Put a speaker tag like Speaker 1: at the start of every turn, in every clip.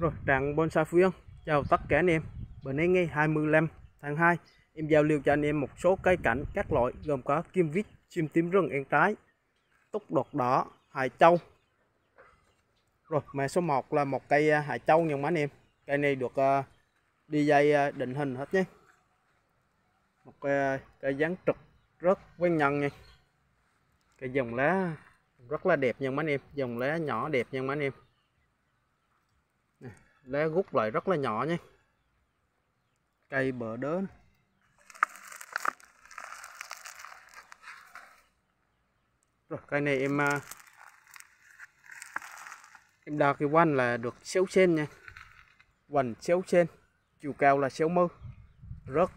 Speaker 1: Rồi, Trạng Bonsai Phú Yên chào tất cả anh em. Bữa nay ngày 25 tháng 2, em giao lưu cho anh em một số cây cảnh các loại gồm có kim vít, chim tím rừng ăn trái, túc đột đỏ, hải châu. Rồi, mẹ số 1 là một cây à, hải châu nha anh em. Cây này được uh, đi dây uh, định hình hết nhé. Một cây, uh, cây dáng trực rất quen nhân nha. Cây dòng lá rất là đẹp nha anh em, dòng lá nhỏ đẹp nha anh em lá gút lại rất là nhỏ nhé cây bờ đớn rồi, cây này em à, em đào cái quanh là được 6 sen nha. Quanh 6 sen chiều cao là 60 rớt,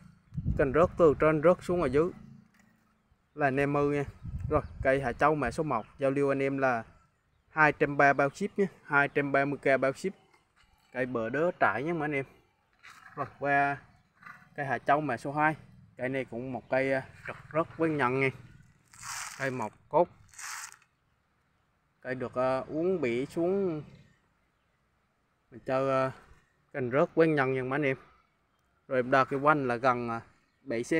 Speaker 1: cần rớt từ trên, rớt xuống ở dưới. Là 50 nha. Rồi, cây Hà Châu mã số 1 giao lưu anh em là 230 bao ship nhé 230k bao ship cây bờ đớ trải nhé mấy anh em. Rồi qua cây hà châu mà số 2 cây này cũng một cây à, rất rất quen nhận nha. Cây mọc cốt. Cây được à, uh, uống bị xuống. Mình chơi uh, cành rớt quen nhận nha mấy anh em. Rồi em đo cái quanh là gần uh, 7 cm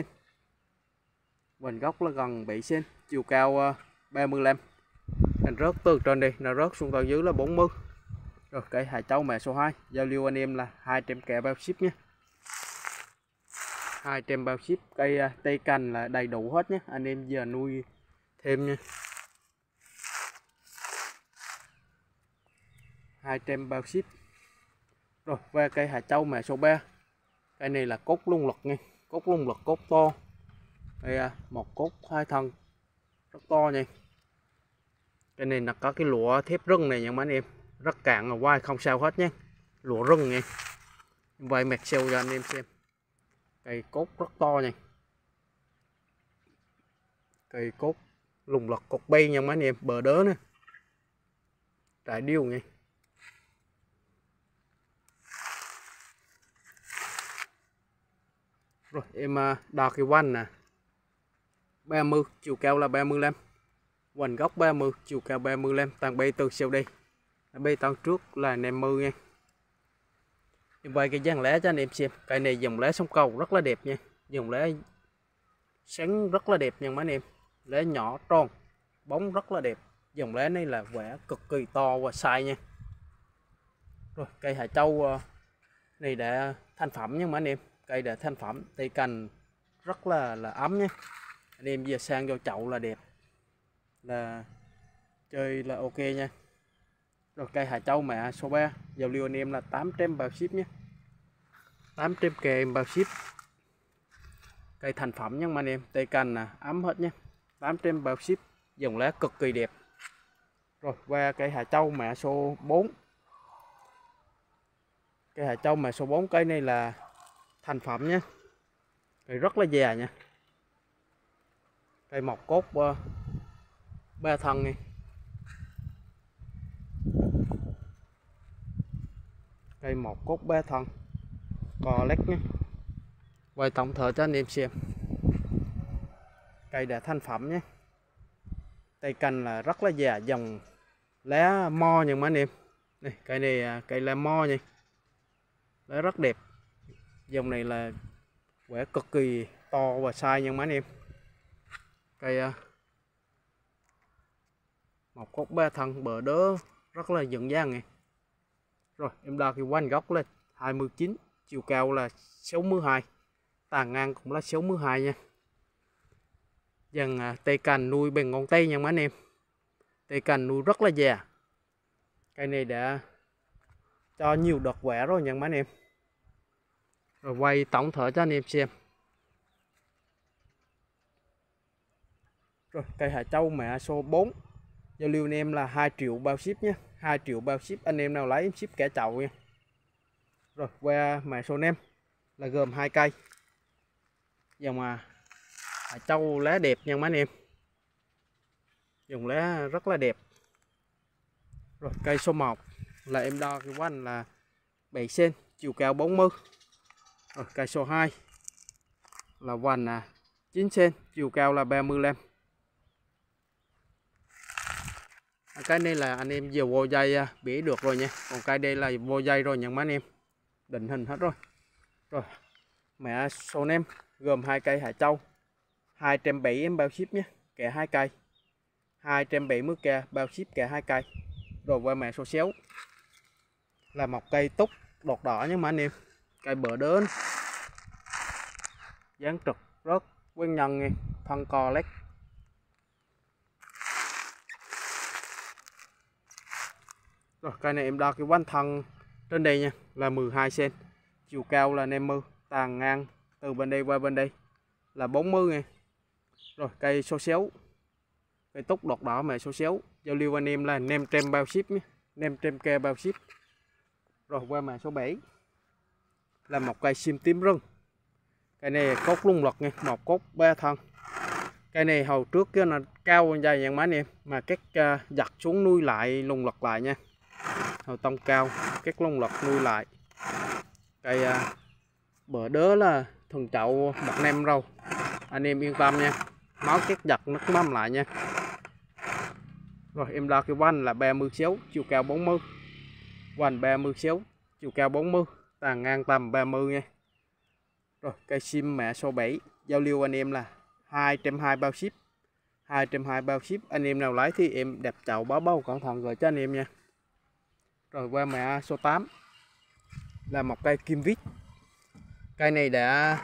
Speaker 1: vành gốc là gần 7 cm chiều cao uh, 35 cành rớt từ trên đi nó rớt xuống tầng dưới là 40 rồi cây hải châu mẹ số 2 giao lưu anh em là 200 kẻ bao ship nhé. 200 bao ship. Cây à, uh, tây cành là đầy đủ hết nhé. Anh em giờ nuôi thêm nha 200 bao ship. Rồi về cây hải châu mẹ số 3 cây này là cốt lung lật nha. Cốt lung lật cốt to. Đây uh, à, một cốt hai thân. Rất to nha. Cái này là có cái lụa thép rừng này nha mấy anh em rất cạn là quay không sao hết nhé. Lụa rừng nha. Vậy mẹt sâu cho anh em xem. Cây cốt rất to nha. Cây cốt lùng lật cột bay nha mấy anh em. Bờ đớ nè. Trại điêu nha. Rồi, em à, đo cái quanh nè. 30 chiều cao là 35 hoành góc 30 chiều cao 35 tàn bay từ siêu đi bê tông trước là 50 nha. Em quay cái dàn lá cho anh em xem. Cây này dòng lá sông cầu rất là đẹp nha. Dòng lá sáng rất là đẹp nha mấy anh em. Lá nhỏ tròn bóng rất là đẹp. Dòng lá này là quả cực kỳ to và sai nha. Rồi cây hà châu ờ, này đã thành phẩm nha mấy anh em. Cây đã thành phẩm. Tay cành rất là là ấm nha, anh em giờ sang vô chậu là đẹp. Là chơi là ok nha rồi cây Hà Châu mẹ số 3 Giao lưu anh em là 800 bao ship nhé. 800 kèm bao ship. Cây thành phẩm nha anh em Tây cành à, ấm hết nhé. 800 bao ship Dòng lá cực kỳ đẹp. Rồi qua cây Hà Châu mẹ số 4 Cây Hà Châu mẹ số 4 cây này là thành phẩm nhé. Cây rất là già nha. Cây mọc cốt uh, ba thân này. Cây một cốt ba thân. Cò lách nhé. Quay tổng thể cho anh em xem. Cây đã thành phẩm nhé. Cây cành là rất là già, dòng lá mo nhưng mà anh em. Này cây này à, cây lá mo nha. Lá rất đẹp. Dòng này là quả cực kỳ to và sai nhưng mà anh em. Cây à, một cốt ba thân, bờ đớ rất là dựng dáng này rồi, em đo cái quanh góc lên. 29 chiều cao là 62 tàn ngang cũng là 62 nha. Dần à, tay cành nuôi bằng ngón tay nha mấy anh em. Tay cành nuôi rất là già. Cây này đã cho nhiều đợt quẻ rồi nha mấy anh em. Rồi, quay tổng thể cho anh em xem. Rồi, cây Hà Châu mẹ số 4 giao lưu anh em là 2 triệu bao ship nhé 2 triệu bao ship. Anh em nào lấy ship cả chậu nha. Rồi qua mã số nem là gồm hai cây. Dòng à, à, châu lá đẹp nha mấy anh em. Dùng lá rất là đẹp. Rồi cây số 1 là em đo cái quanh là 7 cm chiều cao 40 rồi cây số 2 là vành à 9 cm chiều cao là 35 À, cái này là anh em vừa vô dây à, bể được rồi nha. Còn cái đây là vô dây rồi nha anh em. Định hình hết rồi. Rồi, mẹ số em, gồm hai cây hải châu. 270 em bao ship nhé, kẻ hai cây. 270 kè, bao ship kẻ hai cây. Rồi qua mẹ số xéo. Là một cây túc đọt đỏ nhé mà anh em. Cây bờ đến. Dáng trực rất quen nhân nghe. Thân co lét. Rồi cây này em đo cái quanh thân trên đây nha là 12 cm chiều cao là 50 tàn ngang từ bên đây qua bên đây là 40 nha. rồi cây số 6. cây túc đọt đỏ mà số 6. giao lưu anh em là nem trem bao ship nhé nem trem ke bao ship rồi qua mã số 7 là một cây sim tím rừng cây này cốt lung lật nha một cốt ba thân cây này hầu trước kia là cao hơn dài dạng má anh em mà các uh, giặt xuống nuôi lại lùng lật lại nha hồi tông cao các lông lật nuôi lại. Cây à, bờ đớ là thuần chậu bạc nem rau. Anh em yên tâm nha máu các giặt nó mâm lại nha. Rồi em đo cái van là 36 chiều cao 40 van 36 chiều cao 40 tàn ngang tầm 30 nha. Rồi cây sim mẹ số 7 giao lưu anh em là 220 bao ship. 220 bao ship. Anh em nào lái thì em đẹp chậu báo bao cẩn thận gửi cho anh em nha rồi qua mẹ số 8 là một cây kim vít. Cây này đã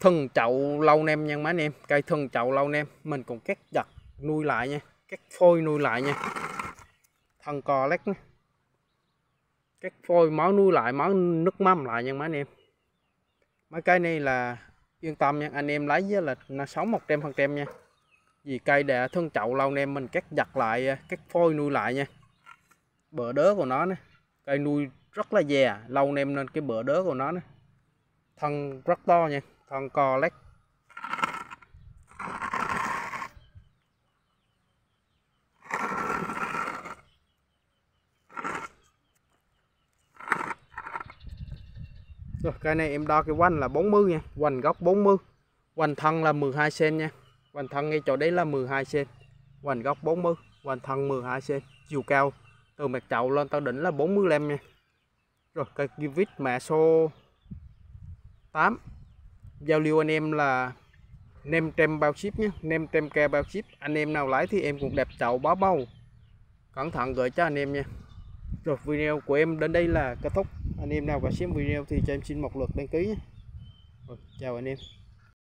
Speaker 1: thân chậu lâu nem nha má anh em. Cây thân chậu lâu nem. Mình cũng cắt giặt, nuôi lại nha. Cắt phôi nuôi lại nha. Thân cò lét nha. Cắt phôi, máu nuôi lại, máu nước mắm lại nha má anh em. Mấy cây này là, yên tâm nha, anh em lấy với là nó sống một trăm phần trăm nha. Vì cây đã thân chậu lâu nem, mình cắt giặt lại, cắt phôi nuôi lại nha bờ đớ của nó này. cây nuôi rất là già lâu nem nên cái bờ đớ của nó này. thân rất to nha thân co lách Rồi cây này em đo cái quanh là 40 nha, quanh góc 40. Quanh thân là 12 cm nha. Quanh thân ngay chỗ đấy là 12 cm. Quanh góc 40, quanh thân 12 cm. Chiều cao từ mặt chậu lên tới đỉnh là 45 nha. Rồi cây vít mã số 8. Giao lưu anh em là nem trem bao ship nhé, nem trem ke bao ship. Anh em nào lái thì em cũng đẹp chậu báo bao. Cẩn thận gửi cho anh em nha. Rồi video của em đến đây là kết thúc anh em nào có xem video thì cho em xin một lượt đăng ký nhé. Rồi, chào anh em